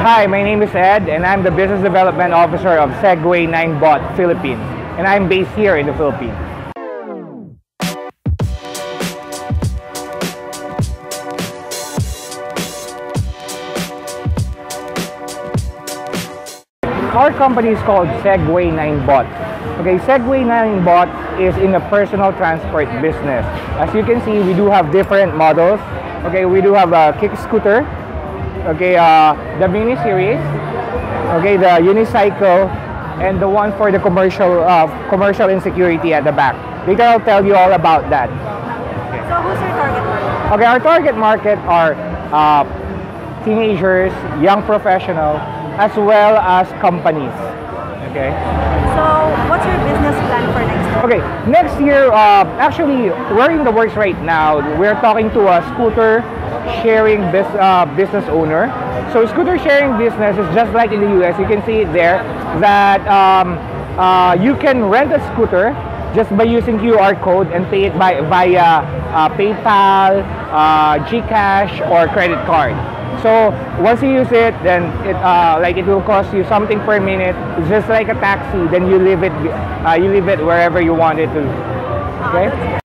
Hi, my name is Ed, and I'm the Business Development Officer of Segway Ninebot Philippines, and I'm based here in the Philippines. Our company is called Segway Ninebot. Okay, Segway Ninebot is in the personal transport business. As you can see, we do have different models. Okay, we do have a kick scooter, okay, uh, the mini series, okay, the unicycle, and the one for the commercial, uh, commercial insecurity at the back. Later, I'll tell you all about that. So who's your target market? Okay, our target market are uh, teenagers, young professional, as well as companies. Okay. So what's your business plan for next year? Okay, next year, uh, actually, we're in the works right now. We're talking to a scooter sharing bus uh, business owner. So scooter sharing business is just like in the US. You can see it there that um, uh, you can rent a scooter just by using QR code and pay it by via uh, PayPal, uh, GCash, or credit card. So once you use it, then it uh, like it will cost you something per minute. It's just like a taxi. Then you leave it, uh, you leave it wherever you want it to. Okay.